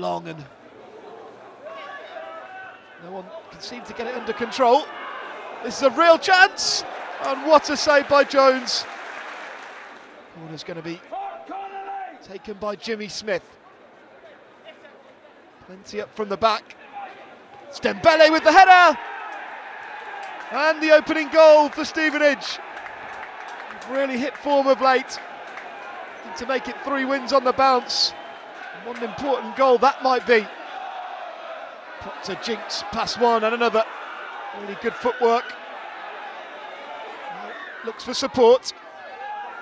long and no one can seem to get it under control. This is a real chance, and what a save by Jones. Corner's going to be taken by Jimmy Smith. Plenty up from the back. It's Dembele with the header, and the opening goal for Stevenage. Really hit form of late. To make it three wins on the bounce. An important goal that might be. Proctor jinx past one and another. Really good footwork. Looks for support.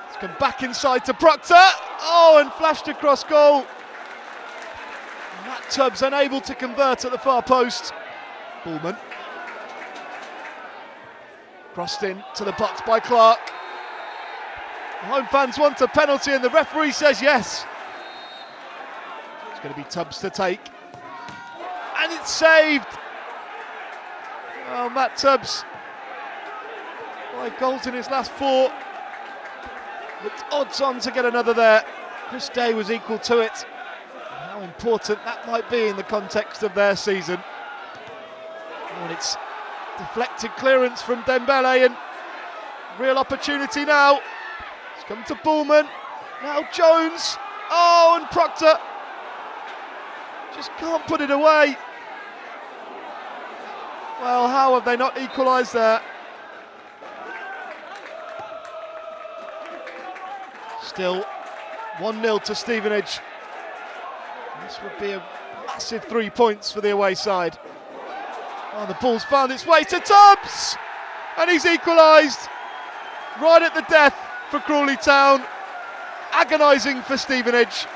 It's come back inside to Proctor. Oh, and flashed across goal. Matt Tubbs unable to convert at the far post. Bulman. Crossed in to the box by Clarke. Home fans want a penalty and the referee says yes. It's going to be Tubbs to take. And it's saved. Oh, Matt Tubbs. Five goals in his last four. It's odds on to get another there. Chris Day was equal to it. How important that might be in the context of their season. Oh, and it's deflected clearance from Dembele and real opportunity now. It's come to Bulman. Now Jones. Oh, and Proctor. Just can't put it away. Well, how have they not equalised there? Still 1 0 to Stevenage. This would be a massive three points for the away side. Oh, the ball's found its way to Tubbs! And he's equalised right at the death for Crawley Town. Agonising for Stevenage.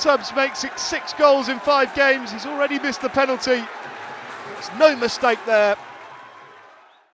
Tubbs makes it six goals in five games. He's already missed the penalty. There's no mistake there.